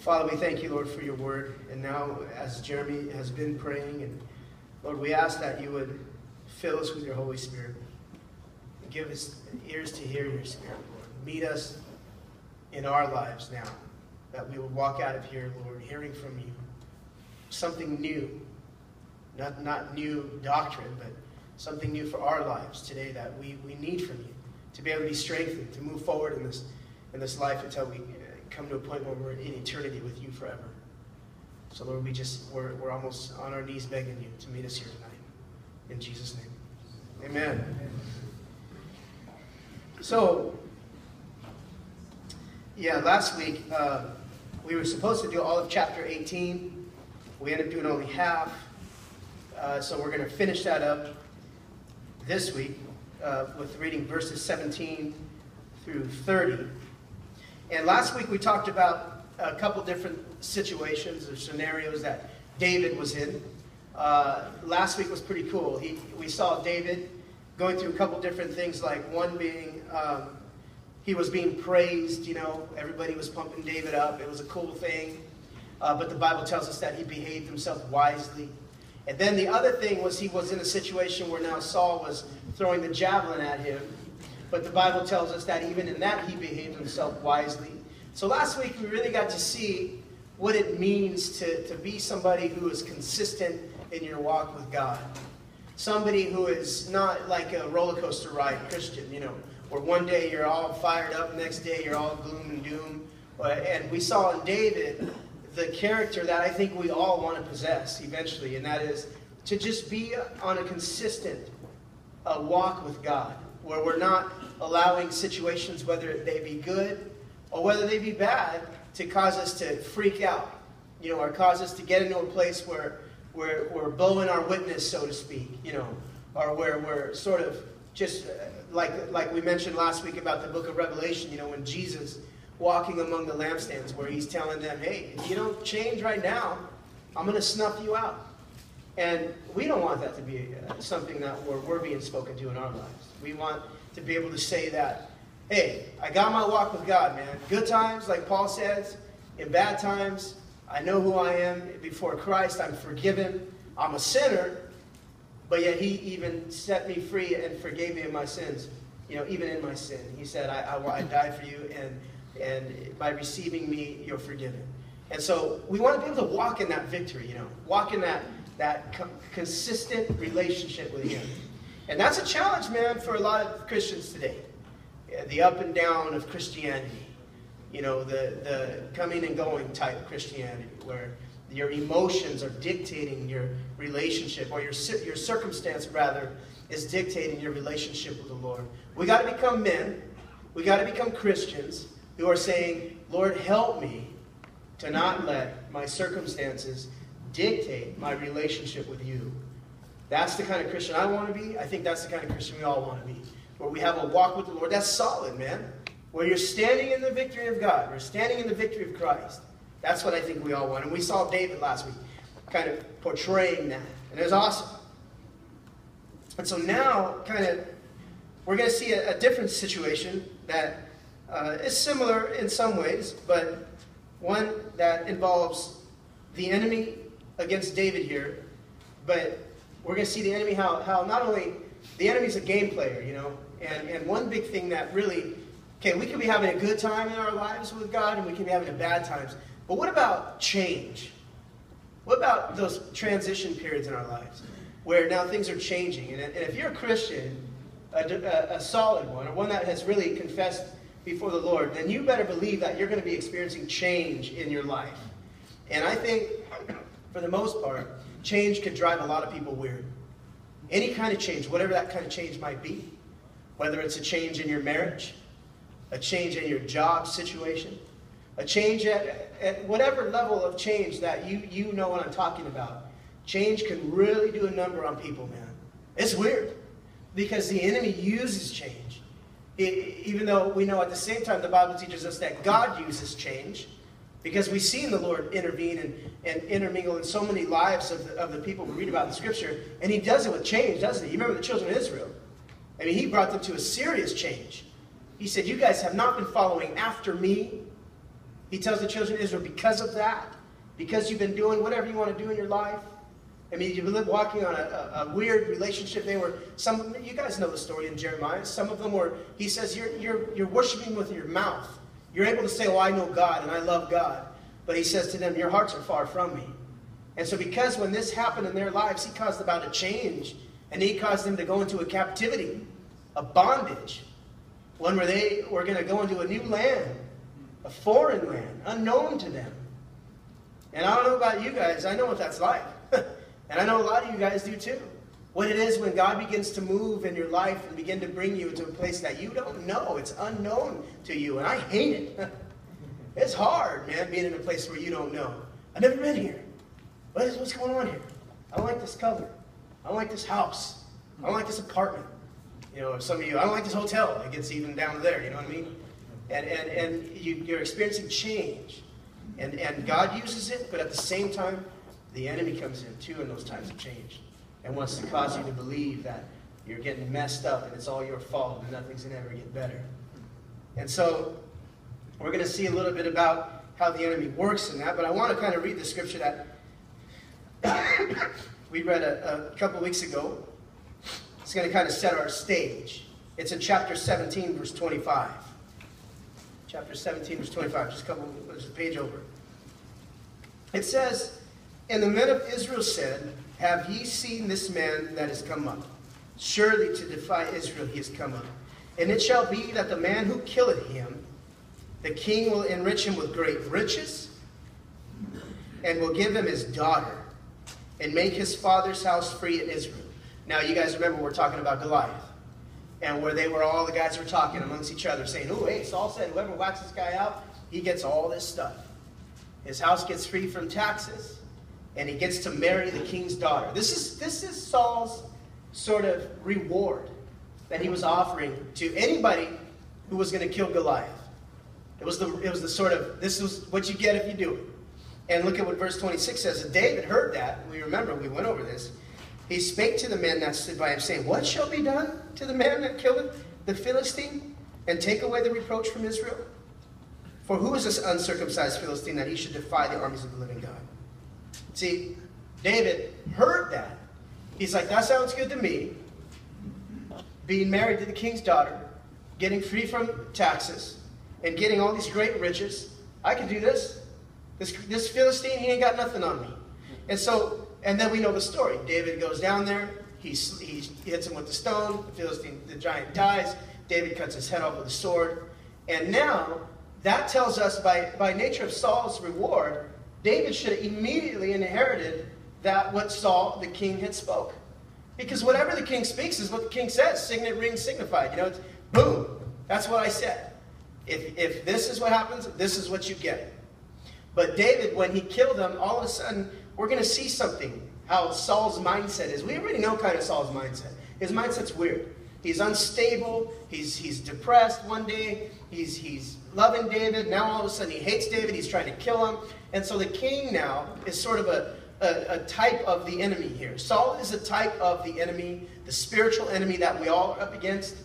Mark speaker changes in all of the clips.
Speaker 1: Father, we thank you, Lord, for your word. And now, as Jeremy has been praying, and Lord, we ask that you would fill us with your Holy Spirit. Give us ears to hear your Spirit, Lord. Meet us in our lives now, that we will walk out of here, Lord, hearing from you something new. Not, not new doctrine, but something new for our lives today that we, we need from you to be able to be strengthened, to move forward in this, in this life until we come to a point where we're in eternity with you forever. So, Lord, we just, we're, we're almost on our knees begging you to meet us here tonight. In Jesus' name. Amen. So, yeah, last week uh, we were supposed to do all of chapter 18. We ended up doing only half. Uh, so, we're going to finish that up this week uh, with reading verses 17 through 30. And last week we talked about a couple different situations or scenarios that David was in. Uh, last week was pretty cool. He, we saw David going through a couple different things, like one being um, he was being praised, you know, everybody was pumping David up. It was a cool thing. Uh, but the Bible tells us that he behaved himself wisely. And then the other thing was he was in a situation where now Saul was throwing the javelin at him. But the Bible tells us that even in that he behaved himself wisely. So last week we really got to see what it means to, to be somebody who is consistent in your walk with God. Somebody who is not like a roller coaster ride Christian, you know, where one day you're all fired up, next day you're all gloom and doom. And we saw in David the character that I think we all want to possess eventually, and that is to just be on a consistent uh, walk with God, where we're not allowing situations, whether they be good or whether they be bad, to cause us to freak out, you know, or cause us to get into a place where we're, we're blowing our witness, so to speak, you know, or where we're sort of just uh, like, like we mentioned last week about the book of Revelation, you know, when Jesus walking among the lampstands, where he's telling them, hey, if you don't change right now, I'm going to snuff you out. And we don't want that to be uh, something that we're, we're being spoken to in our lives. We want to be able to say that, hey, I got my walk with God, man. Good times, like Paul says, in bad times, I know who I am before Christ. I'm forgiven. I'm a sinner, but yet He even set me free and forgave me of my sins. You know, even in my sin, He said, I, I, I died for you, and and by receiving me, you're forgiven. And so we want to be able to walk in that victory, you know, walk in that that co- consistent relationship with Him. And that's a challenge, man, for a lot of Christians today. The up and down of Christianity, you know, the, the coming and going type of Christianity, where your emotions are dictating your relationship, or your, your circumstance, rather, is dictating your relationship with the Lord. We got to become men. We got to become Christians who are saying, Lord, help me to not let my circumstances dictate my relationship with you. That's the kind of Christian I want to be. I think that's the kind of Christian we all want to be. Where we have a walk with the Lord. That's solid, man. Where you're standing in the victory of God. You're standing in the victory of Christ. That's what I think we all want. And we saw David last week kind of portraying that. And it was awesome. And so now, kind of, we're going to see a, a different situation that uh, is similar in some ways, but one that involves the enemy against David here. But we're going to see the enemy how, how not only the enemy's a game player, you know, and, and one big thing that really, okay, we can be having a good time in our lives with God and we can be having a bad times. But what about change? What about those transition periods in our lives where now things are changing? And, and if you're a Christian, a, a, a solid one, or one that has really confessed before the Lord, then you better believe that you're going to be experiencing change in your life. And I think, for the most part, change can drive a lot of people weird. Any kind of change, whatever that kind of change might be, whether it's a change in your marriage, a change in your job situation, a change at, at whatever level of change that you, you know what I'm talking about. Change can really do a number on people, man. It's weird because the enemy uses change even though we know at the same time the Bible teaches us that God uses change, because we've seen the Lord intervene and, and intermingle in so many lives of the, of the people we read about in Scripture, and He does it with change, doesn't He? You remember the children of Israel? I mean, He brought them to a serious change. He said, You guys have not been following after me. He tells the children of Israel, because of that, because you've been doing whatever you want to do in your life, I mean, you've been walking on a, a, a, weird relationship. They were some. You guys know the story in Jeremiah. Some of them were. He says you're you're you're worshiping with your mouth. You're able to say, "Oh, I know God and I love God," but he says to them, "Your hearts are far from me." And so, because when this happened in their lives, he caused about a change, and he caused them to go into a captivity, a bondage, one where they were going to go into a new land, a foreign land, unknown to them. And I don't know about you guys. I know what that's like. And I know a lot of you guys do too. What it is when God begins to move in your life and begin to bring you to a place that you don't know. It's unknown to you. And I hate it. it's hard, man, being in a place where you don't know. I've never been here. What is, what's going on here? I don't like this color. I don't like this house. I don't like this apartment. You know, some of you, I don't like this hotel. It gets even down there, you know what I mean? And, and, and you, you're experiencing change. And, and God uses it, but at the same time, the enemy comes in too in those times of change and wants to cause you to believe that you're getting messed up and it's all your fault and nothing's going to ever get better. And so we're going to see a little bit about how the enemy works in that, but I want to kind of read the scripture that we read a, a couple weeks ago. It's going to kind of set our stage. It's in chapter 17, verse 25. Chapter 17, verse 25, just a couple, there's a page over. It says, and the men of Israel said, Have ye seen this man that is come up? Surely to defy Israel he is come up. And it shall be that the man who killeth him, the king will enrich him with great riches, and will give him his daughter, and make his father's house free in Israel. Now, you guys remember we're talking about Goliath, and where they were all the guys were talking amongst each other, saying, Oh, hey, Saul said, whoever whacks this guy out, he gets all this stuff. His house gets free from taxes and he gets to marry the king's daughter. This is, this is Saul's sort of reward that he was offering to anybody who was going to kill Goliath. It was, the, it was the sort of, this is what you get if you do it. And look at what verse 26 says. And David heard that. We remember, we went over this. He spake to the men that stood by him, saying, What shall be done to the man that killeth the Philistine, and take away the reproach from Israel? For who is this uncircumcised Philistine that he should defy the armies of the living God? See, David heard that. He's like, that sounds good to me. Being married to the king's daughter, getting free from taxes, and getting all these great riches. I can do this. This, this Philistine, he ain't got nothing on me. And so, and then we know the story. David goes down there. He, he hits him with the stone. The Philistine, the giant dies. David cuts his head off with a sword. And now, that tells us by, by nature of Saul's reward, David should have immediately inherited that what Saul, the king, had spoke. Because whatever the king speaks is what the king says. Signet ring signified. You know, it's boom. That's what I said. If, if this is what happens, this is what you get. But David, when he killed them, all of a sudden, we're going to see something. How Saul's mindset is. We already know kind of Saul's mindset. His mindset's weird. He's unstable. He's, he's depressed one day. He's, he's loving David. Now all of a sudden he hates David. He's trying to kill him. And so the king now is sort of a, a, a, type of the enemy here. Saul is a type of the enemy, the spiritual enemy that we all are up against,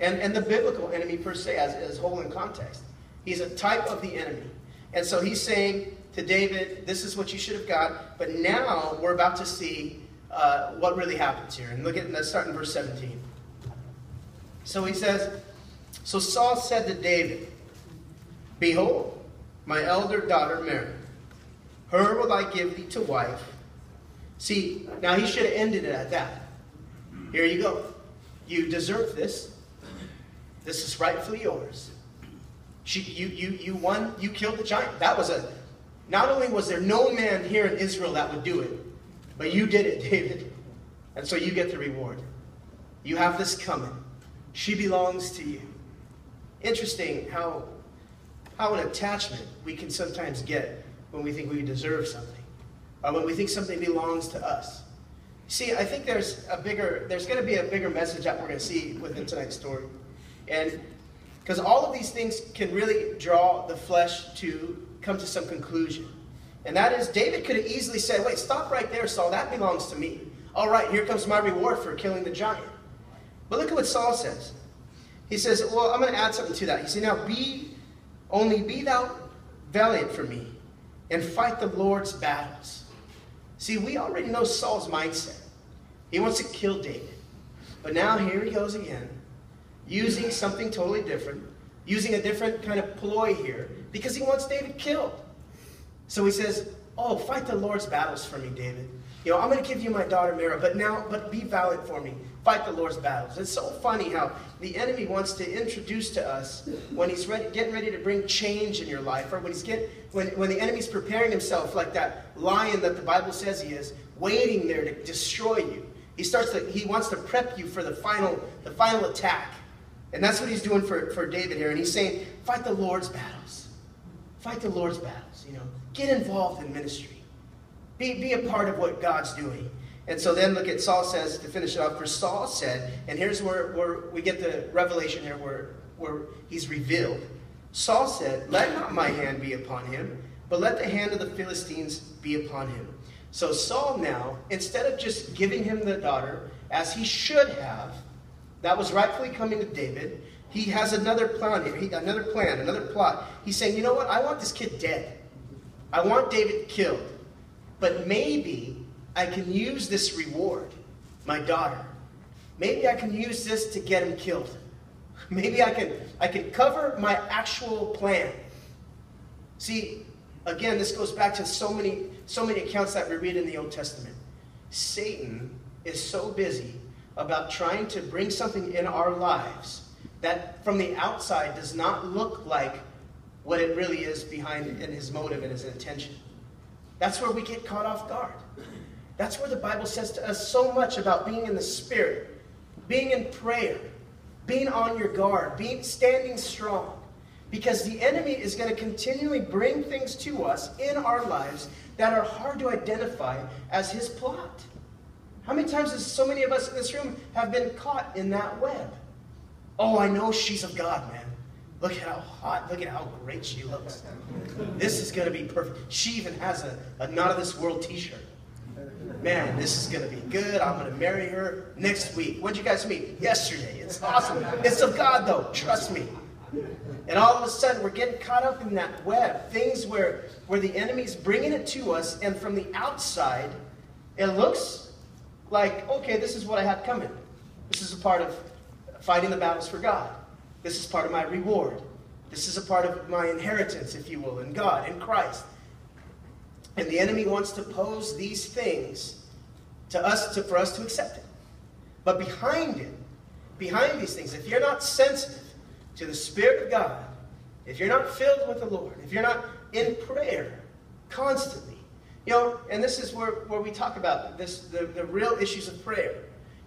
Speaker 1: and, and the biblical enemy per se, as, as whole in context. He's a type of the enemy. And so he's saying to David, this is what you should have got, but now we're about to see uh, what really happens here. And look at, let's start in verse 17. So he says, So Saul said to David, Behold, my elder daughter Merab her will I give thee to wife. See, now he should have ended it at that. Here you go. You deserve this. This is rightfully yours. She, you, you, you won, you killed the giant. That was a, not only was there no man here in Israel that would do it, but you did it, David. And so you get the reward. You have this coming. She belongs to you. Interesting how, how an attachment we can sometimes get when we think we deserve something, or when we think something belongs to us. See, I think there's a bigger, there's going to be a bigger message that we're going to see within tonight's story. And because all of these things can really draw the flesh to come to some conclusion. And that is, David could have easily said, wait, stop right there, Saul, that belongs to me. All right, here comes my reward for killing the giant. But look at what Saul says. He says, well, I'm going to add something to that. He said, now be, only be thou valiant for me and fight the Lord's battles. See, we already know Saul's mindset. He wants to kill David. But now here he goes again, using something totally different, using a different kind of ploy here, because he wants David killed. So he says, Oh, fight the Lord's battles for me, David. You know, I'm going to give you my daughter Mara, but now, but be valiant for me. Fight the Lord's battles. It's so funny how the enemy wants to introduce to us when he's ready, getting ready to bring change in your life, or when he's get, when, when the enemy's preparing himself like that lion that the Bible says he is, waiting there to destroy you. He starts to, he wants to prep you for the final, the final attack. And that's what he's doing for, for David here. And he's saying, fight the Lord's battles. Fight the Lord's battles, you know. Get involved in ministry. Be, be a part of what God's doing. And so then look at Saul says, to finish it off, for Saul said, and here's where, where we get the revelation here where, where he's revealed. Saul said, Let not my hand be upon him, but let the hand of the Philistines be upon him. So Saul now, instead of just giving him the daughter, as he should have, that was rightfully coming to David, he has another plan here, he, another plan, another plot. He's saying, you know what, I want this kid dead. I want David killed. But maybe I can use this reward, my daughter. Maybe I can use this to get him killed. Maybe I can, I can cover my actual plan. See, again, this goes back to so many, so many accounts that we read in the Old Testament. Satan is so busy about trying to bring something in our lives that from the outside does not look like what it really is behind in his motive and his intention. That's where we get caught off guard. That's where the Bible says to us so much about being in the Spirit, being in prayer, being on your guard, being standing strong. Because the enemy is going to continually bring things to us in our lives that are hard to identify as his plot. How many times has so many of us in this room have been caught in that web? Oh, I know she's of God, man. Look at how hot, look at how great she looks. This is going to be perfect. She even has a, a not of this world t shirt. Man, this is going to be good. I'm going to marry her next week. When'd you guys meet? Yesterday. It's awesome. It's of God, though. Trust me. And all of a sudden, we're getting caught up in that web. Things where, where the enemy's bringing it to us, and from the outside, it looks like, okay, this is what I had coming. This is a part of fighting the battles for God. This is part of my reward. This is a part of my inheritance, if you will, in God, in Christ. And the enemy wants to pose these things to us to, for us to accept it. But behind it, behind these things, if you're not sensitive to the Spirit of God, if you're not filled with the Lord, if you're not in prayer constantly, you know, and this is where, where we talk about this the, the real issues of prayer.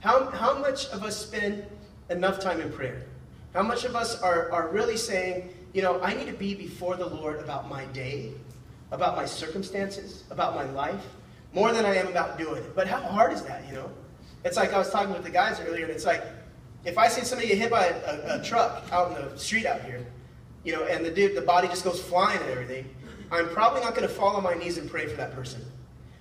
Speaker 1: How, how much of us spend enough time in prayer? How much of us are, are really saying, you know, I need to be before the Lord about my day, about my circumstances, about my life, more than I am about doing it. But how hard is that, you know? It's like I was talking with the guys earlier, and it's like, if I see somebody get hit by a, a, a truck out in the street out here, you know, and the dude, the body just goes flying and everything, I'm probably not going to fall on my knees and pray for that person.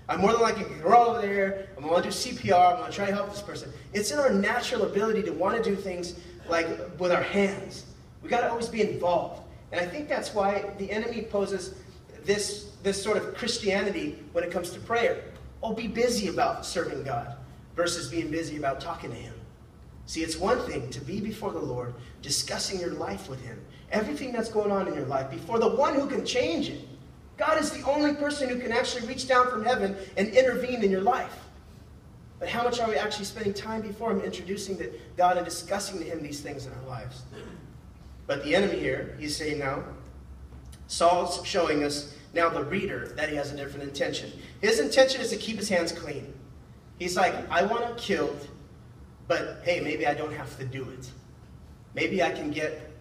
Speaker 1: I'm more than likely to go over there, I'm going to do CPR, I'm going to try to help this person. It's in our natural ability to want to do things like with our hands. We got to always be involved. And I think that's why the enemy poses this, this sort of Christianity when it comes to prayer. Oh, be busy about serving God versus being busy about talking to Him. See, it's one thing to be before the Lord, discussing your life with Him, everything that's going on in your life, before the one who can change it. God is the only person who can actually reach down from heaven and intervene in your life. But how much are we actually spending time before Him introducing to God and discussing to Him these things in our lives? But the enemy here, he's saying now, Saul's showing us now the reader that he has a different intention. His intention is to keep his hands clean. He's like, I want him killed, but hey, maybe I don't have to do it. Maybe I can get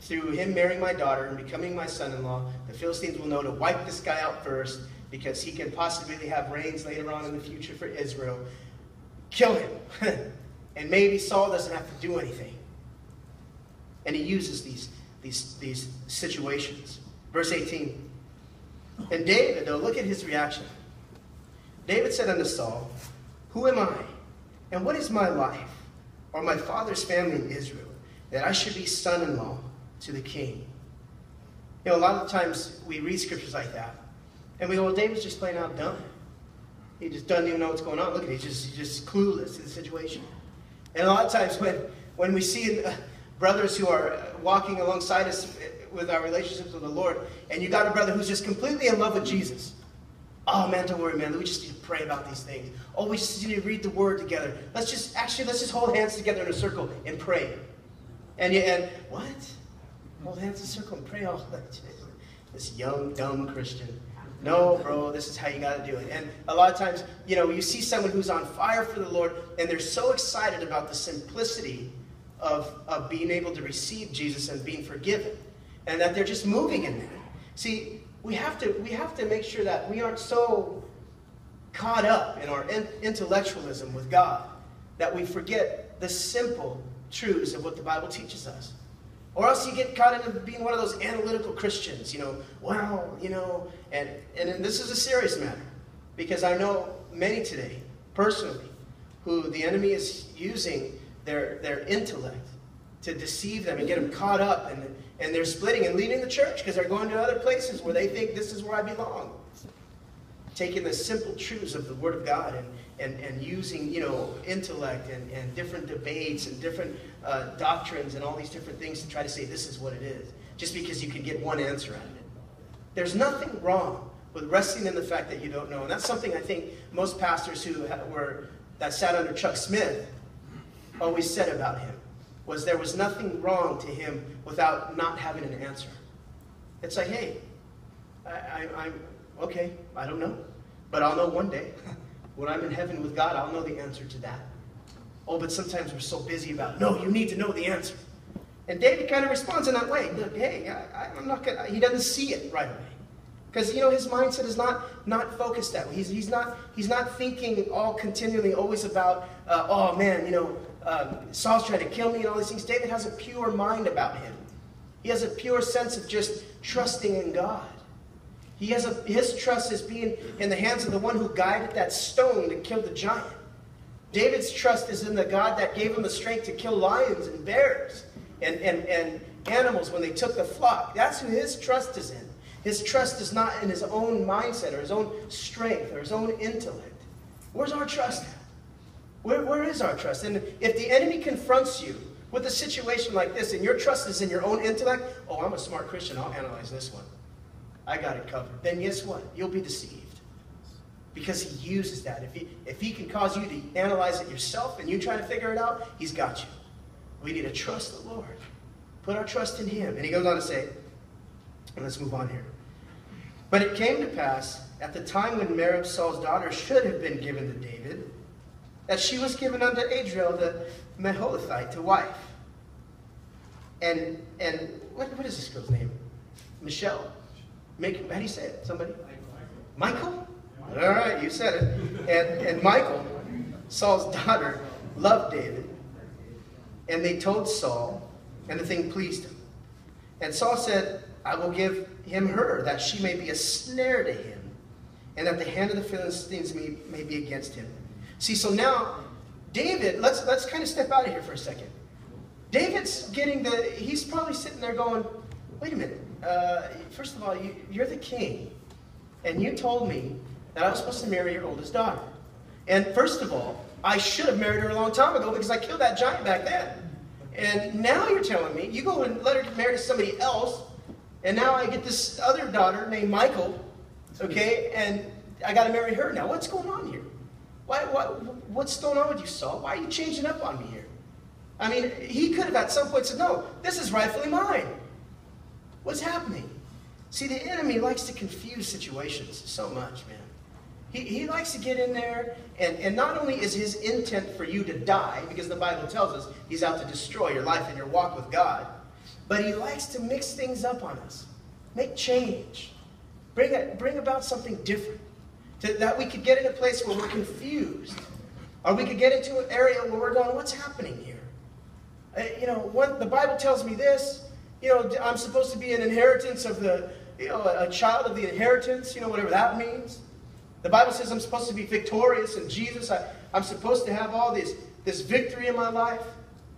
Speaker 1: through him marrying my daughter and becoming my son-in-law, the Philistines will know to wipe this guy out first because he can possibly have reigns later on in the future for Israel kill him. and maybe Saul doesn't have to do anything. And he uses these, these, these situations. Verse 18. And David, though, look at his reaction. David said unto Saul, Who am I? And what is my life, or my father's family in Israel, that I should be son in law to the king? You know, a lot of times we read scriptures like that, and we go, well, David's just plain out dumb. He just doesn't even know what's going on. Look at him, he's just, he's just clueless to the situation. And a lot of times when, when we see uh, brothers who are walking alongside us with our relationships with the Lord, and you got a brother who's just completely in love with Jesus. Oh man, don't worry, man. We just need to pray about these things. Oh, we just need to read the word together. Let's just actually let's just hold hands together in a circle and pray. And you and what? Hold hands in a circle and pray. Oh, this young dumb Christian. No, bro, this is how you got to do it. And a lot of times, you know, you see someone who's on fire for the Lord, and they're so excited about the simplicity of, of being able to receive Jesus and being forgiven, and that they're just moving in that. See, we have to we have to make sure that we aren't so caught up in our in, intellectualism with God that we forget the simple truths of what the Bible teaches us. Or else you get caught into being one of those analytical Christians, you know, well, you know, and, and this is a serious matter because I know many today, personally, who the enemy is using their, their intellect to deceive them and get them caught up and, and they're splitting and leaving the church because they're going to other places where they think this is where I belong. Taking the simple truths of the Word of God and, and, and using, you know, intellect and, and different debates and different uh, doctrines and all these different things to try to say this is what it is, just because you can get one answer out of it. There's nothing wrong with resting in the fact that you don't know. And that's something I think most pastors who were, that sat under Chuck Smith always said about him, was there was nothing wrong to him without not having an answer. It's like, hey, I, am okay, I don't know. But I'll know one day. When I'm in heaven with God, I'll know the answer to that. Oh, but sometimes we're so busy about, no, you need to know the answer. And David kind of responds in that way. Look, hey, I, am not gonna, he doesn't see it right away. Because, you know, his mindset is not, not focused that way. He's, he's, not, he's not thinking all continually always about, uh, oh, man, you know, um, Saul's trying to kill me and all these things. David has a pure mind about him. He has a pure sense of just trusting in God. He has a, his trust is being in the hands of the one who guided that stone to kill the giant. David's trust is in the God that gave him the strength to kill lions and bears and, and, and animals when they took the flock. That's who his trust is in. His trust is not in his own mindset or his own strength or his own intellect. Where's our trust Where, where is our trust? And if the enemy confronts you with a situation like this and your trust is in your own intellect, oh, I'm a smart Christian, I'll analyze this one. I got it covered. Then guess what? You'll be deceived. Because he uses that. If he, if he can cause you to analyze it yourself and you try to figure it out, he's got you. We need to trust the Lord. Put our trust in him. And he goes on to say, and let's move on here. But it came to pass at the time when Merab, Saul's daughter, should have been given to David, that she was given unto Adriel the Meholathite to wife. And and what, what is this girl's name? Michelle. Make, how do you say it? Somebody? Michael? All right, you said it. And, and Michael, Saul's daughter, loved David. And they told Saul, and the thing pleased him. And Saul said, I will give him her, that she may be a snare to him, and that the hand of the Philistines may, may be against him. See, so now, David, let's, let's kind of step out of here for a second. David's getting the, he's probably sitting there going, wait a minute, uh, first of all, you, you're the king, and you told me that I was supposed to marry your oldest daughter. And first of all, I should have married her a long time ago because I killed that giant back then. And now you're telling me you go and let her get married to somebody else, and now I get this other daughter named Michael, okay, and I got to marry her now. What's going on here? Why, what, what's going on with you, Saul? Why are you changing up on me here? I mean, he could have at some point said, no, this is rightfully mine. What's happening? See, the enemy likes to confuse situations so much, man. He, he likes to get in there, and, and not only is his intent for you to die, because the Bible tells us he's out to destroy your life and your walk with God, but he likes to mix things up on us, make change, bring, a, bring about something different, to, that we could get in a place where we're confused, or we could get into an area where we're going, what's happening here? Uh, you know, what, the Bible tells me this, you know, I'm supposed to be an inheritance of the, you know, a child of the inheritance, you know, whatever that means. The Bible says I'm supposed to be victorious in Jesus. I, I'm supposed to have all this, this victory in my life,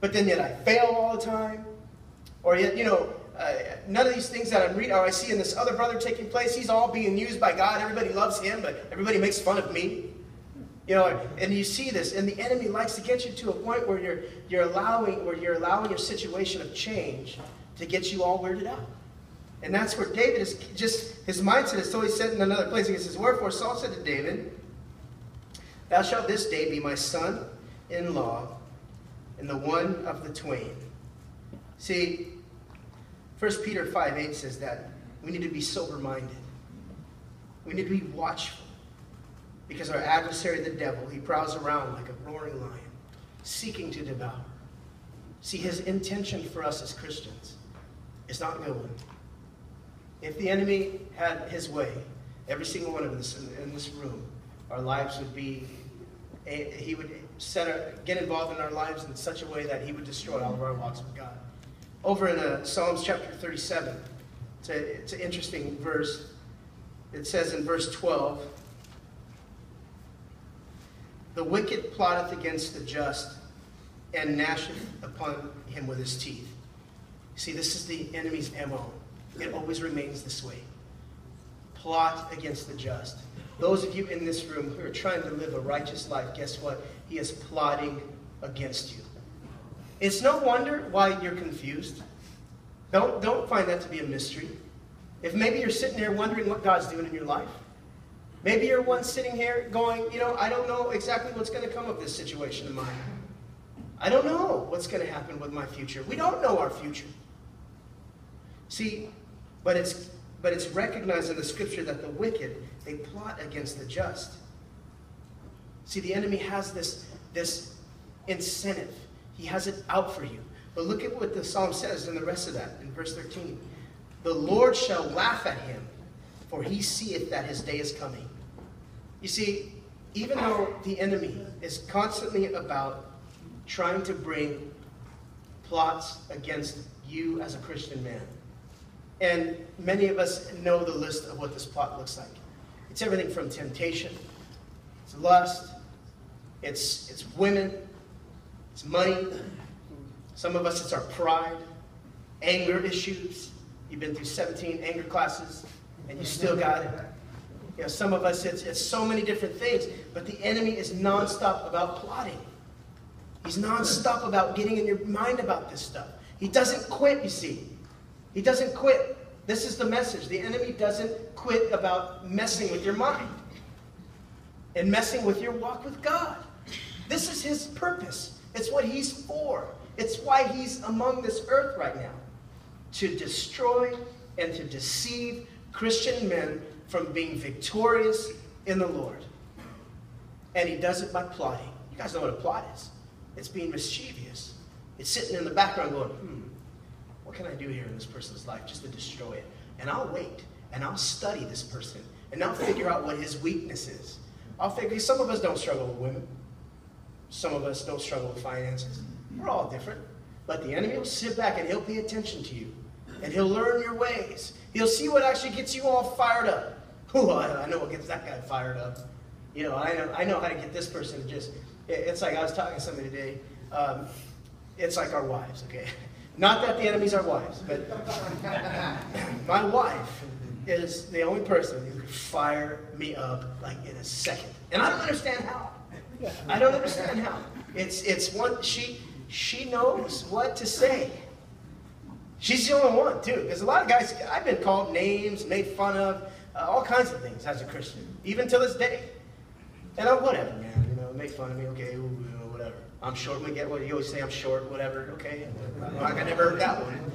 Speaker 1: but then yet I fail all the time. Or yet, you know, uh, none of these things that I'm reading, or I see in this other brother taking place, he's all being used by God. Everybody loves him, but everybody makes fun of me. You know, and you see this, and the enemy likes to get you to a point where you're you're allowing where you're allowing your situation of change to get you all weirded out. And that's where David is just his mindset is totally set in another place. He says, Wherefore Saul said to David, Thou shalt this day be my son in law, and the one of the twain. See, 1 Peter 5 8 says that we need to be sober minded. We need to be watchful. Because our adversary, the devil, he prowls around like a roaring lion, seeking to devour. See, his intention for us as Christians is not good. If the enemy had his way, every single one of us in, this room, our lives would be, he would set our, get involved in our lives in such a way that he would destroy all of our walks with God. Over in uh, Psalms chapter 37, it's, a, it's an interesting verse. It says in verse 12, The wicked plotteth against the just, and gnasheth upon him with his teeth. See, this is the enemy's MO. It always remains this way. Plot against the just. Those of you in this room who are trying to live a righteous life, guess what? He is plotting against you. It's no wonder why you're confused. Don't, don't find that to be a mystery. If maybe you're sitting there wondering what God's doing in your life, maybe you're one sitting here going, you know, I don't know exactly what's going to come of this situation of mine. I don't know what's going to happen with my future. We don't know our future. See, but it's but it's recognized in the scripture that the wicked they plot against the just. See, the enemy has this this incentive. He has it out for you. But look at what the psalm says in the rest of that in verse 13. The Lord shall laugh at him, for he seeth that his day is coming. You see, even though the enemy is constantly about trying to bring plots against you as a Christian man, and many of us know the list of what this plot looks like. It's everything from temptation, it's lust, it's, it's women, it's money. Some of us, it's our pride, anger issues. You've been through 17 anger classes, and you still got it. You know, some of us, it's, it's so many different things, but the enemy is nonstop about plotting. He's nonstop about getting in your mind about this stuff. He doesn't quit, you see. He doesn't quit. This is the message. The enemy doesn't quit about messing with your mind and messing with your walk with God. This is his purpose. It's what he's for. It's why he's among this earth right now to destroy and to deceive Christian men from being victorious in the Lord. And he does it by plotting. You guys know what a plot is it's being mischievous. It's sitting in the background going, hmm, what can I do here in this person's life just to destroy it? And I'll wait and I'll study this person and I'll figure out what his weakness is. I'll figure some of us don't struggle with women. Some of us don't struggle with finances. We're all different. But the enemy will sit back and he'll pay attention to you. And he'll learn your ways. He'll see what actually gets you all fired up. Oh, I know what gets that guy fired up. You know, I know, I know how to get this person to just, it's like I was talking to somebody today. Um, it's like our wives, okay? Not that the enemies are wives, but my wife is the only person who can fire me up like in a second. And I don't understand how. I don't understand how. It's it's one she she knows what to say. She's the only one too, because a lot of guys I've been called names, made fun of, uh, all kinds of things as a Christian, even to this day. And I'm whatever, man. You know, make fun of me, okay, ooh. I'm short. We get what you always say. I'm short, whatever. Okay, like I never heard that one.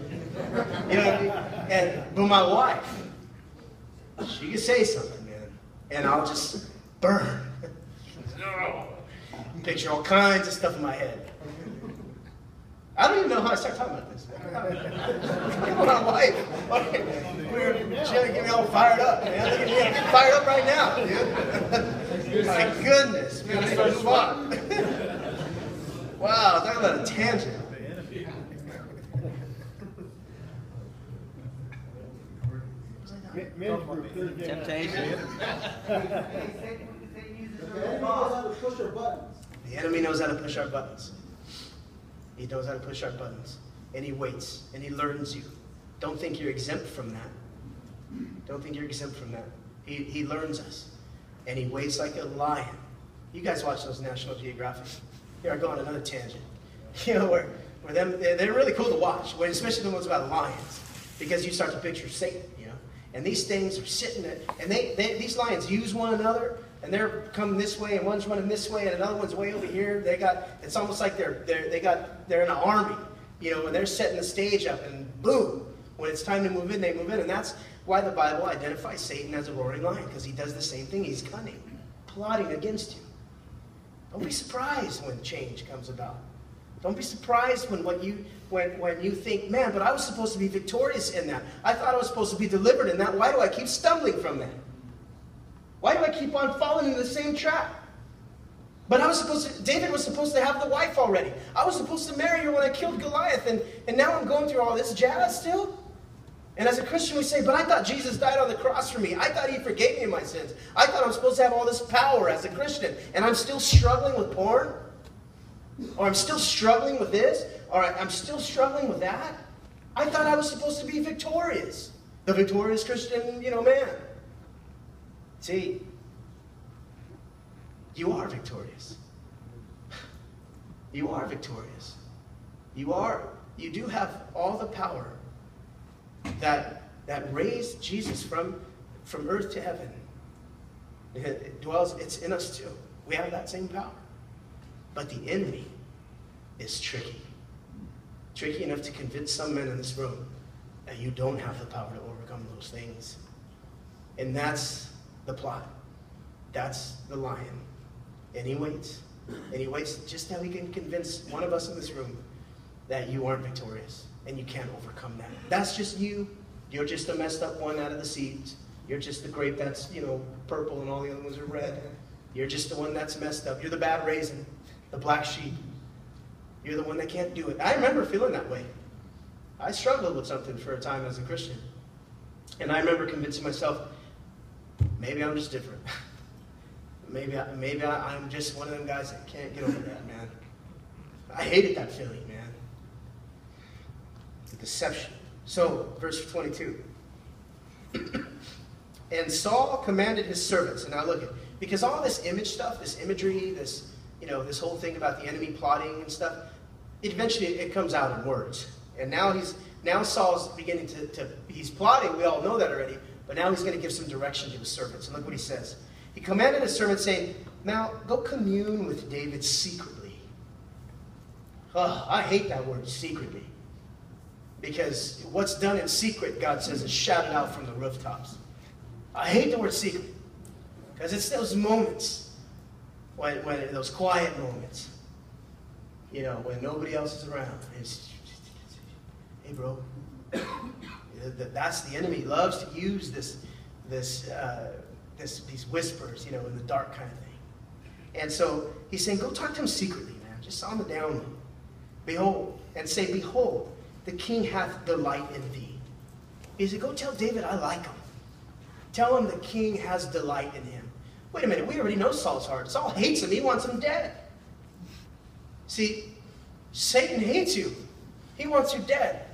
Speaker 1: You know, I mean? and but my wife, she can say something, man, and I'll just burn. Picture all kinds of stuff in my head. I don't even know how to start talking about this. my wife, we're trying to get me all fired up, man. Look at me, I'm getting fired up right now, dude. my goodness, man, I gotta move on. wow, talking about a tangent.
Speaker 2: Temptation.
Speaker 1: The enemy knows how to push our buttons. He knows how to push our buttons. And he waits and he learns you. Don't think you're exempt from that. Don't think you're exempt from that. He, he learns us. And he waits like a lion. You guys watch those National Geographic. Here I go on another tangent. You know, where, where them, they're, really cool to watch, when, especially the ones about lions. Because you start to picture Satan, you know. And these things are sitting there, and they, they, these lions use one another, and they're coming this way, and one's running this way, and another one's way over here. They got, it's almost like they're, they're, they got, they're in an army, you know, and they're setting the stage up, and boom, when it's time to move in, they move in. And that's why the Bible identifies Satan as a roaring lion, because he does the same thing. He's cunning, plotting against you. Don't be surprised when change comes about. Don't be surprised when what you when when you think, man, but I was supposed to be victorious in that. I thought I was supposed to be delivered in that. Why do I keep stumbling from that? Why do I keep on falling in the same trap? But I was supposed to, David was supposed to have the wife already. I was supposed to marry her when I killed Goliath, and, and now I'm going through all this jazz still? And as a Christian, we say, but I thought Jesus died on the cross for me. I thought he forgave me my sins. I thought I'm supposed to have all this power as a Christian, and I'm still struggling with porn? Or I'm still struggling with this? Or I'm still struggling with that? I thought I was supposed to be victorious. The victorious Christian, you know, man. See, you are victorious. You are victorious. You are, you do have all the power that, that raised Jesus from, from earth to heaven. It dwells, it's in us too. We have that same power. But the enemy is tricky. Tricky enough to convince some men in this room that you don't have the power to overcome those things. And that's the plot. That's the lion. And he waits. And he waits just how he can convince one of us in this room that you aren't victorious and you can't overcome that. That's just you. You're just a messed up one out of the seeds. You're just the grape that's, you know, purple and all the other ones are red. You're just the one that's messed up. You're the bad raisin the black sheep. You're the one that can't do it. I remember feeling that way. I struggled with something for a time as a Christian. And I remember convincing myself, maybe I'm just different. maybe I, maybe I, I'm just one of them guys that can't get over that, man. I hated that feeling, man. Deception. So, verse 22. and Saul commanded his servants, and now look at because all this image stuff, this imagery, this you know, this whole thing about the enemy plotting and stuff, eventually it comes out in words. And now he's now Saul's beginning to, to he's plotting, we all know that already, but now he's going to give some direction to his servants. And look what he says. He commanded his servants, saying, Now go commune with David secretly. Oh, I hate that word secretly. Because what's done in secret, God says, is shouted out from the rooftops. I hate the word secret. Because it's those moments when, when those quiet moments, you know, when nobody else is around. It's, hey, bro. That's the enemy. He loves to use this, this, uh, this, these whispers, you know, in the dark kind of thing. And so he's saying, go talk to him secretly, man, just on the down. Behold, and say, behold, the king hath delight in thee. He said, go tell David I like him. Tell him the king has delight in him. Wait a minute, we already know Saul's heart. Saul hates him, he wants him dead. See, Satan hates you, he wants you dead.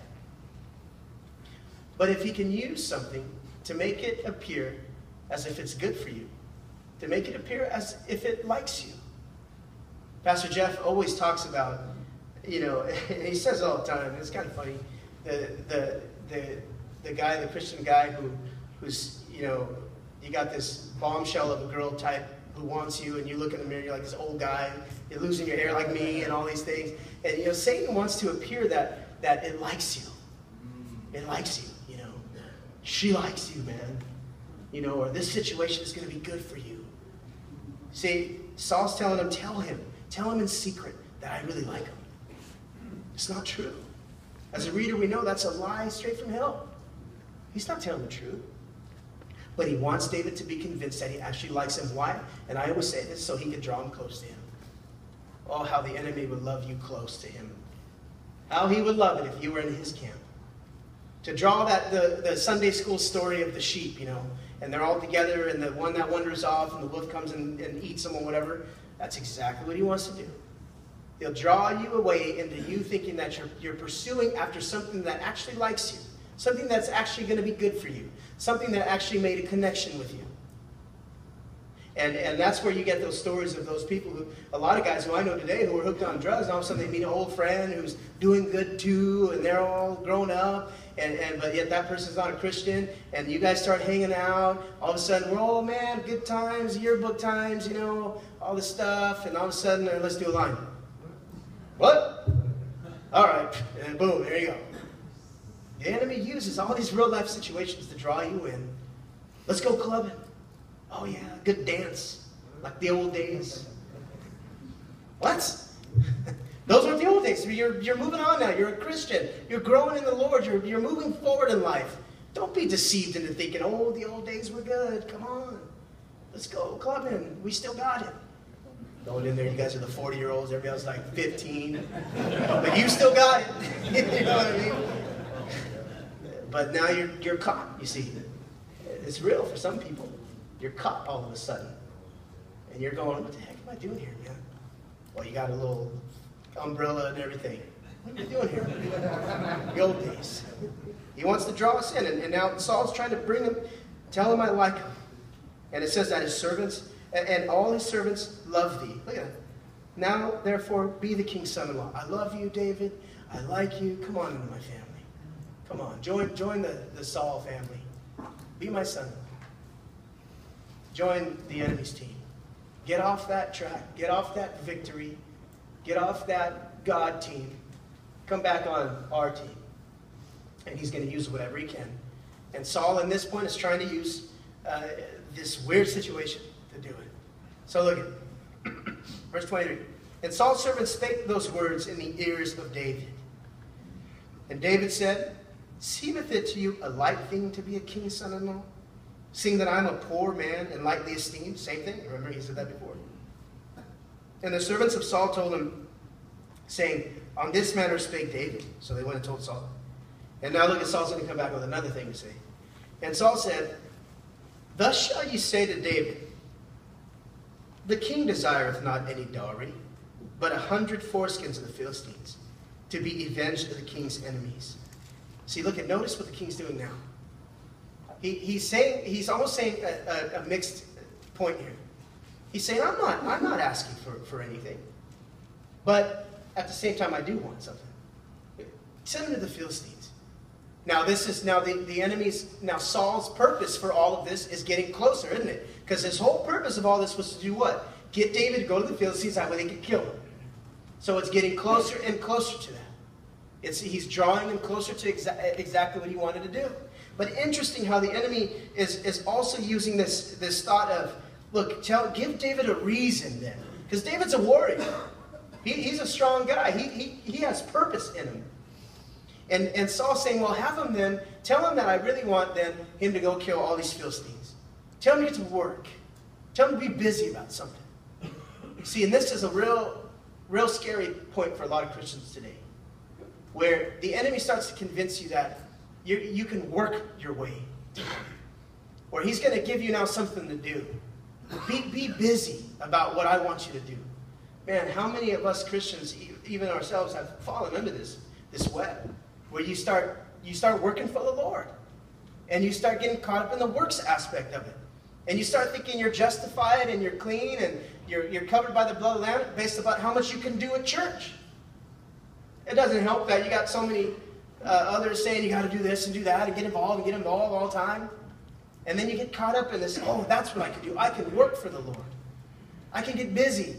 Speaker 1: But if he can use something to make it appear as if it's good for you, to make it appear as if it likes you. Pastor Jeff always talks about, you know, he says all the time, it's kind of funny, the, the, the, the guy, the Christian guy who, who's, you know, you got this bombshell of a girl type who wants you, and you look in the mirror, you're like this old guy, you're losing your hair like me, and all these things. And you know, Satan wants to appear that that it likes you. Mm. It likes you, you know. She likes you, man. You know, or this situation is going to be good for you. See, Saul's telling him, tell him, tell him in secret that I really like him. It's not true. As a reader, we know that's a lie straight from hell. He's not telling the truth. But he wants David to be convinced that he actually likes him. Why? And I always say this so he can draw him close to him. Oh, how the enemy would love you close to him. How he would love it if you were in his camp. To draw that the, the Sunday school story of the sheep, you know, and they're all together, and the one that wanders off, and the wolf comes and, and eats them or whatever. That's exactly what he wants to do. He'll draw you away into you thinking that you're, you're pursuing after something that actually likes you something that's actually going to be good for you, something that actually made a connection with you. And, and that's where you get those stories of those people who, a lot of guys who I know today who are hooked on drugs, all of a sudden they meet an old friend who's doing good too, and they're all grown up, and, and but yet that person's not a Christian, and you guys start hanging out, all of a sudden we're, all, man, good times, yearbook times, you know, all this stuff, and all of a sudden, let's do a line. What? All right, and boom, there you go. The enemy uses all these real life situations to draw you in. Let's go clubbing. Oh, yeah, good dance, like the old days. What? Those aren't the old days. You're, you're moving on now. You're a Christian. You're growing in the Lord. You're, you're moving forward in life. Don't be deceived into thinking, oh, the old days were good. Come on. Let's go clubbing. We still got it. Going in there, you guys are the 40 year olds. Everybody else like 15. but you still got it. you know what I mean? But now you're, you're caught, you see. It's real for some people. You're caught all of a sudden. And you're going, what the heck am I doing here, man? Well, you got a little umbrella and everything. What are you doing here? the old days. He wants to draw us in. And, and now Saul's trying to bring him, tell him I like him. And it says that his servants, and, all his servants love thee. Look at that. Now, therefore, be the king's son-in-law. I love you, David. I like you. Come on into my family. Come on. Join, join the, the Saul family. Be my son join the enemy's team. Get off that track. Get off that victory. Get off that God team. Come back on our team. And he's going to use whatever he can. And Saul, in this point, is trying to use uh, this weird situation to do it. So look at verse 23. And Saul's servants spake those words in the ears of David. And David said, Seemeth it to you a light thing to be a king's son in law? seeing that I'm a poor man and lightly esteemed. Same thing. Remember, he said that before. And the servants of Saul told him, saying, On this matter spake David. So they went and told Saul. And now look at Saul's going to come back with another thing to say. And Saul said, Thus shall you say to David, The king desireth not any dowry, but a hundred foreskins of the Philistines, to be avenged of the king's enemies. See, look at, notice what the king's doing now. He, he's saying, he's almost saying a, a, a mixed point here. He's saying, I'm not, I'm not asking for, for anything. But at the same time, I do want something. Send him to the Philistines. Now, this is now the, the enemy's, now Saul's purpose for all of this is getting closer, isn't it? Because his whole purpose of all this was to do what? Get David to go to the Philistines, that way they could kill him. So it's getting closer and closer to that. It's, he's drawing him closer to exa exactly what he wanted to do. But interesting how the enemy is, is also using this, this thought of, look, tell, give David a reason then. Because David's a warrior. He, he's a strong guy. He, he, he has purpose in him. And, and Saul's saying, well, have him then, tell him that I really want then him to go kill all these Philistines. Tell him to get to work. Tell him to be busy about something. See, and this is a real, real scary point for a lot of Christians today. Where the enemy starts to convince you that you, you can work your way Or he's going to give you now something to do. Be, be busy about what I want you to do. Man, how many of us Christians, even ourselves, have fallen under this, this web where you start, you start working for the Lord and you start getting caught up in the works aspect of it. And you start thinking you're justified and you're clean and you're, you're covered by the blood of the Lamb based upon how much you can do at church. It doesn't help that you got so many uh, others saying you got to do this and do that and get involved and get involved all the time. And then you get caught up in this, oh, that's what I can do. I can work for the Lord. I can get busy.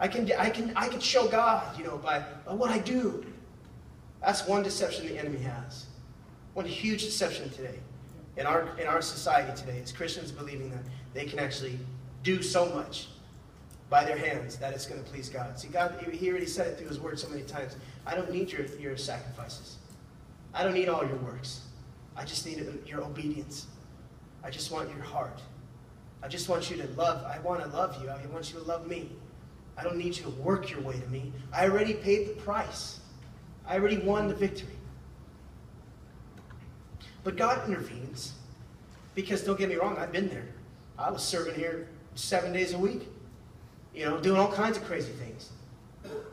Speaker 1: I can, I can, I can show God, you know, by, by what I do. That's one deception the enemy has. One huge deception today in our, in our society today is Christians believing that they can actually do so much by their hands that it's going to please God. See, God, He already said it through His Word so many times. I don't need your, your sacrifices. I don't need all your works. I just need your obedience. I just want your heart. I just want you to love. I want to love you. I want you to love me. I don't need you to work your way to me. I already paid the price. I already won the victory. But God intervenes because don't get me wrong, I've been there. I was serving here seven days a week, you know, doing all kinds of crazy things.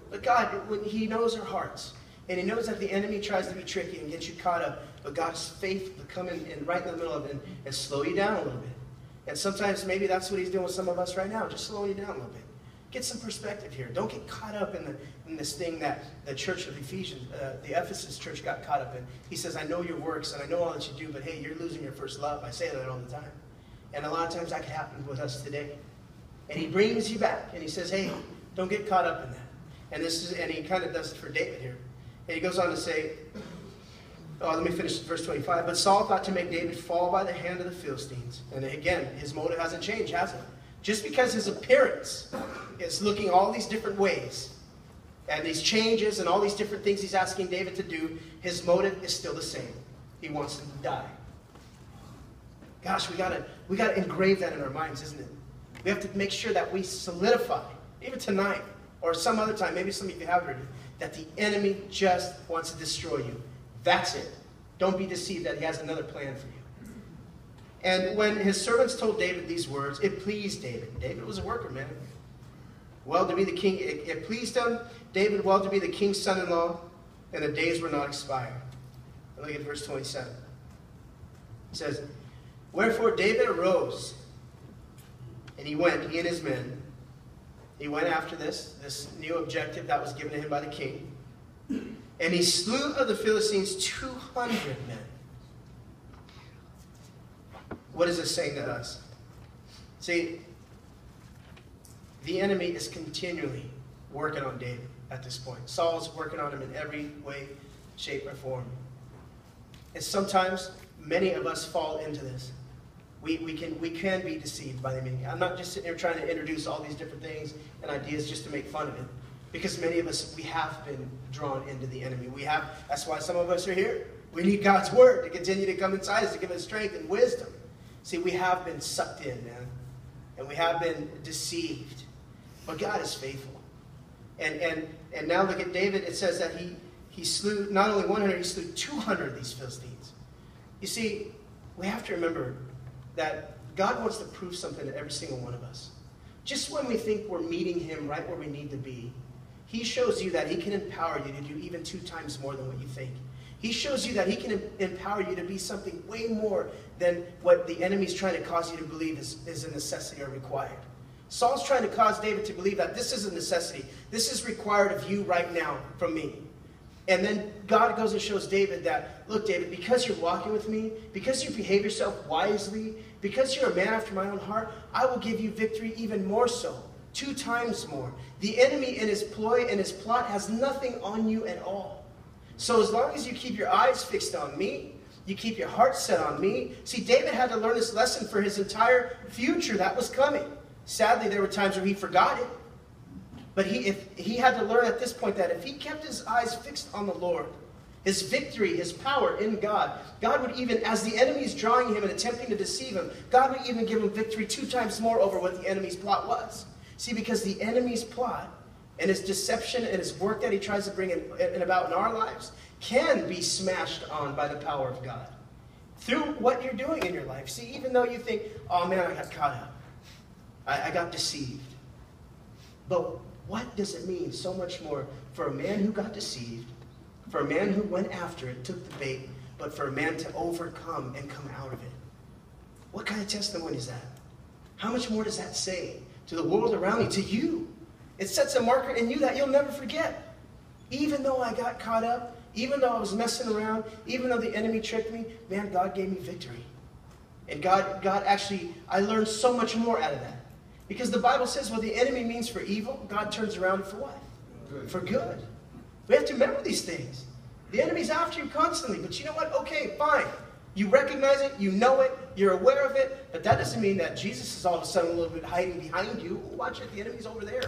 Speaker 1: But God, He knows our hearts, And he knows that the enemy tries to be tricky and get you caught up. But God's faith to come in and right in the middle of it and, and slow you down a little bit. And sometimes maybe that's what he's doing with some of us right now, just slow you down a little bit. Get some perspective here. Don't get caught up in, the, in this thing that the church of Ephesians, uh, the Ephesus church got caught up in. He says, I know your works and I know all that you do, but hey, you're losing your first love. I say that all the time. And a lot of times that can happen with us today. And he brings you back and he says, hey, don't get caught up in that. And this is, and he kind of does it for David here. And he goes on to say, oh, let me finish verse 25. But Saul thought to make David fall by the hand of the Philistines. And again, his motive hasn't changed, has it? Just because his appearance is looking all these different ways, and these changes and all these different things he's asking David to do, his motive is still the same. He wants him to die. Gosh, we gotta we gotta engrave that in our minds, isn't it? We have to make sure that we solidify, even tonight or some other time, maybe some of you have it, that the enemy just wants to destroy you. That's it. Don't be deceived that he has another plan for you. And when his servants told David these words, it pleased David. David was a worker, man. Well to be the king, it, it pleased him, David, well to be the king's son in law, and the days were not expired. Look at verse 27. It says, Wherefore David arose, and he went, he and his men. He went after this, this new objective that was given to him by the king. And he slew of the Philistines 200 men. What is this saying to us? See, the enemy is continually working on David at this point. Saul's working on him in every way, shape, or form. And sometimes many of us fall into this. We, we, can, we can be deceived by the enemy. I'm not just sitting here trying to introduce all these different things and ideas just to make fun of it. Because many of us, we have been drawn into the enemy. We have, that's why some of us are here. We need God's word to continue to come inside us, to give us strength and wisdom. See, we have been sucked in, man. And we have been deceived. But God is faithful. And, and, and now look at David. It says that he, he slew not only 100, he slew 200 of these Philistines. You see, we have to remember that God wants to prove something to every single one of us. Just when we think we're meeting him right where we need to be, he shows you that he can empower you to do even two times more than what you think. He shows you that he can empower you to be something way more than what the enemy's trying to cause you to believe is, is a necessity or required. Saul's trying to cause David to believe that this is a necessity. This is required of you right now from me. And then God goes and shows David that, look, David, because you're walking with me, because you behave yourself wisely, because you're a man after my own heart, I will give you victory even more so, two times more. The enemy in his ploy and his plot has nothing on you at all. So as long as you keep your eyes fixed on me, you keep your heart set on me. See, David had to learn this lesson for his entire future that was coming. Sadly, there were times where he forgot it. But he, if, he had to learn at this point that if he kept his eyes fixed on the Lord, his victory, his power in God, God would even, as the enemy is drawing him and attempting to deceive him, God would even give him victory two times more over what the enemy's plot was. See, because the enemy's plot and his deception and his work that he tries to bring in, in about in our lives can be smashed on by the power of God. Through what you're doing in your life. See, even though you think, oh man, I got caught up. I, I got deceived. But what does it mean so much more for a man who got deceived, for a man who went after it, took the bait, but for a man to overcome and come out of it? What kind of testimony is that? How much more does that say to the world around you, to you? It sets a marker in you that you'll never forget. Even though I got caught up, even though I was messing around, even though the enemy tricked me, man, God gave me victory. And God, God actually, I learned so much more out of that. Because the Bible says what the enemy means for evil, God turns around for what? Good. For good. We have to remember these things. The enemy's after you constantly, but you know what? Okay, fine. You recognize it, you know it, you're aware of it, but that doesn't mean that Jesus is all of a sudden a little bit hiding behind you. Watch it, the enemy's over there.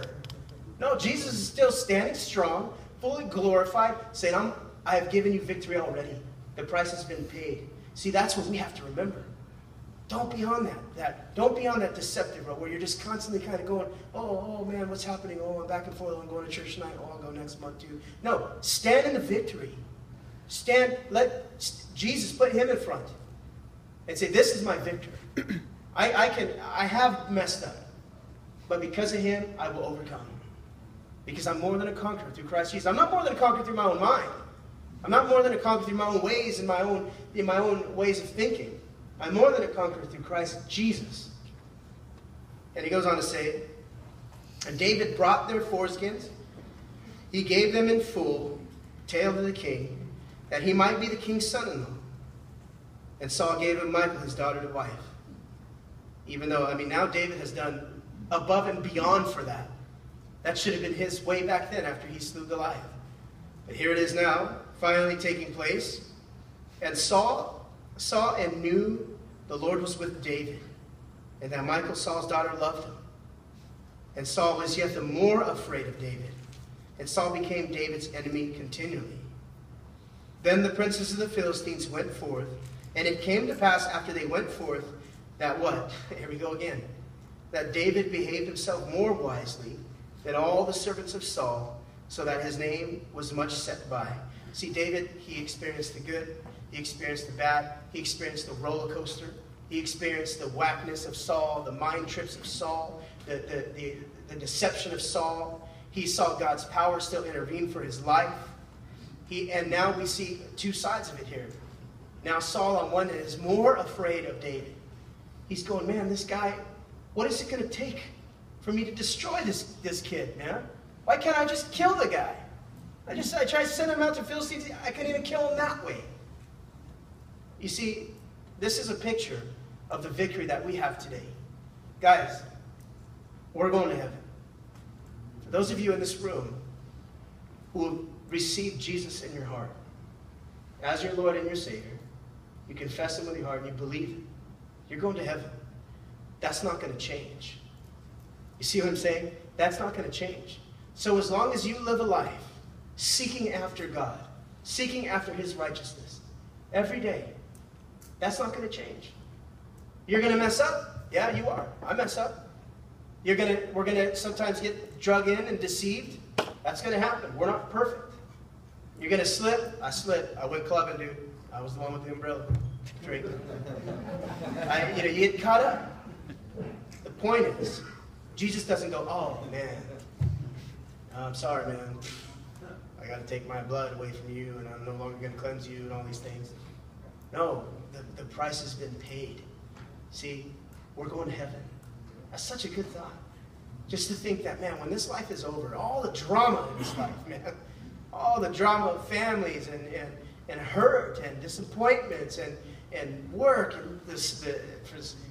Speaker 1: No, Jesus is still standing strong, fully glorified, saying, I'm, I have given you victory already. The price has been paid. See, that's what we have to remember. Don't be on that, that. Don't be on that deceptive road where you're just constantly kind of going, oh, oh man, what's happening? Oh, I'm back and forth. I'm going to church tonight. Oh, I'll go next month too. No, stand in the victory. Stand, let Jesus put him in front and say, this is my victory. I, I can, I have messed up, but because of him, I will overcome. Because I'm more than a conqueror through Christ Jesus. I'm not more than a conqueror through my own mind. I'm not more than a conqueror through my own ways and my own, in my own ways of thinking. I'm more than a conqueror through Christ Jesus. And he goes on to say, And David brought their foreskins. He gave them in full, tale to the king, that he might be the king's son-in-law. And Saul gave him Michal, his daughter, to wife. Even though, I mean, now David has done above and beyond for that. That should have been his way back then after he slew Goliath. But here it is now, finally taking place. And Saul saw and knew the Lord was with David, and that Michal, Saul's daughter, loved him. And Saul was yet the more afraid of David. And Saul became David's enemy continually. Then the princes of the Philistines went forth, and it came to pass after they went forth that what? Here we go again. That David behaved himself more wisely than all the servants of Saul, so that his name was much set by. See, David, he experienced the good, he experienced the bad, he experienced the roller coaster, he experienced the whackness of Saul, the mind trips of Saul, the, the, the, the deception of Saul. He saw God's power still intervene for his life. He, and now we see two sides of it here. Now, Saul, on one hand, is more afraid of David. He's going, man, this guy, what is it going to take for me to destroy this, this kid, man? Why can't I just kill the guy? I just I tried to send him out to Philistines. I couldn't even kill him that way. You see, this is a picture of the victory that we have today. Guys, we're going to heaven. For those of you in this room who have received Jesus in your heart as your Lord and your Savior, you confess Him with your heart and you believe it, you're going to heaven. That's not going to change. You see what I'm saying? That's not going to change. So as long as you live a life seeking after God, seeking after His righteousness every day, that's not going to change. You're going to mess up? Yeah, you are. I mess up. You're gonna, we're going to sometimes get drug in and deceived. That's going to happen. We're not perfect. You're going to slip? I slip. I went clubbing, dude. I was the one with the umbrella. Drink. I, you know, you get caught up. The point is, Jesus doesn't go, oh, man. I'm sorry, man. I got to take my blood away from you, and I'm no longer going to cleanse you, and all these things. No, the, the price has been paid. See, we're going to heaven. That's such a good thought. Just to think that, man, when this life is over, all the drama in this life, man, all the drama of families and, and, and hurt and disappointments and, and work and this, the,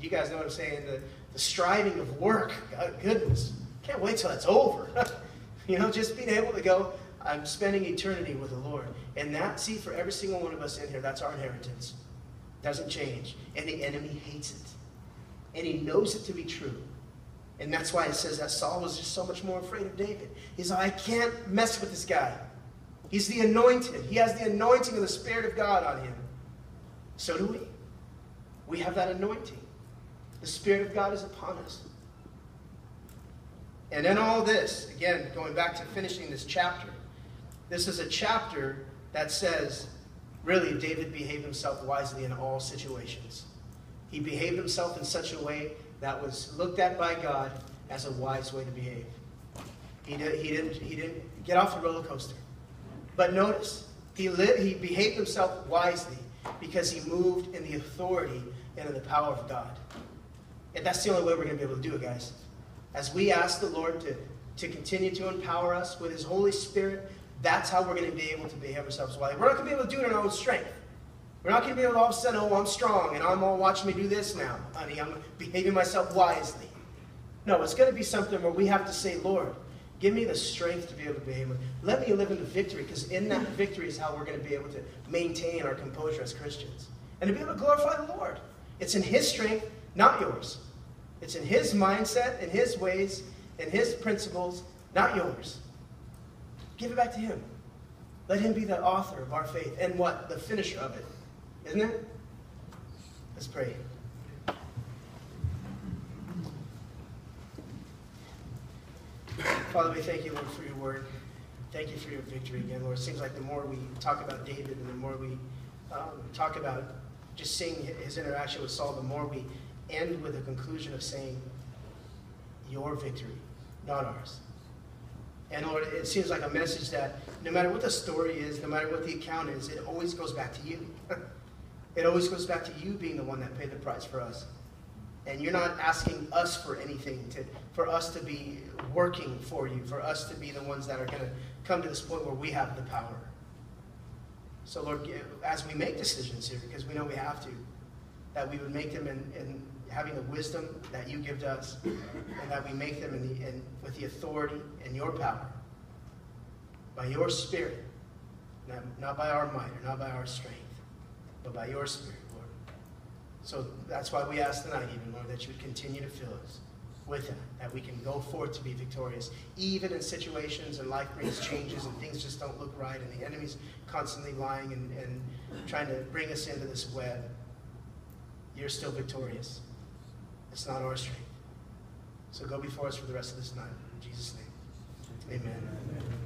Speaker 1: you guys know what I'm saying, the, the striving of work. God, goodness, can't wait till it's over. you know, just being able to go, I'm spending eternity with the Lord. And that, see, for every single one of us in here, that's our inheritance. Doesn't change. And the enemy hates it. And he knows it to be true. And that's why it says that Saul was just so much more afraid of David. He's like, I can't mess with this guy. He's the anointed. He has the anointing of the Spirit of God on him. So do we. We have that anointing. The Spirit of God is upon us. And in all this, again, going back to finishing this chapter, this is a chapter that says, really, David behaved himself wisely in all situations. He behaved himself in such a way that was looked at by God as a wise way to behave. He, did, he, didn't, he didn't get off the roller coaster. But notice, he, he behaved himself wisely because he moved in the authority and in the power of God. That's the only way we're going to be able to do it, guys. As we ask the Lord to, to continue to empower us with His Holy Spirit, that's how we're going to be able to behave ourselves wisely. We're not going to be able to do it in our own strength. We're not going to be able to all of a sudden, oh, I'm strong and I'm all watching me do this now, honey. I'm behaving myself wisely. No, it's going to be something where we have to say, Lord, give me the strength to be able to behave. Let me live in the victory, because in that victory is how we're going to be able to maintain our composure as Christians and to be able to glorify the Lord. It's in His strength, not yours. It's in His mindset, in His ways, in His principles, not yours. Give it back to Him. Let Him be the author of our faith and what? The finisher of it. Isn't it? Let's pray. Father, we thank you, Lord, for your word. Thank you for your victory again, Lord. It seems like the more we talk about David and the more we um, talk about just seeing his interaction with Saul, the more we end with a conclusion of saying, Your victory, not ours. And Lord, it seems like a message that no matter what the story is, no matter what the account is, it always goes back to you. it always goes back to you being the one that paid the price for us. And you're not asking us for anything, to, for us to be working for you, for us to be the ones that are going to come to this point where we have the power. So, Lord, as we make decisions here, because we know we have to, that we would make them in, in having the wisdom that you give to us, and that we make them in the, in, with the authority and your power, by your Spirit, not, not by our might or not by our strength, but by your Spirit, Lord. So that's why we ask tonight, even, Lord, that you would continue to fill us with that, that we can go forth to be victorious, even in situations and life brings changes and things just don't look right, and the enemy's constantly lying and, and trying to bring us into this web. You're still victorious. It's not our strength. So go before us for the rest of this night. In Jesus' name. Amen.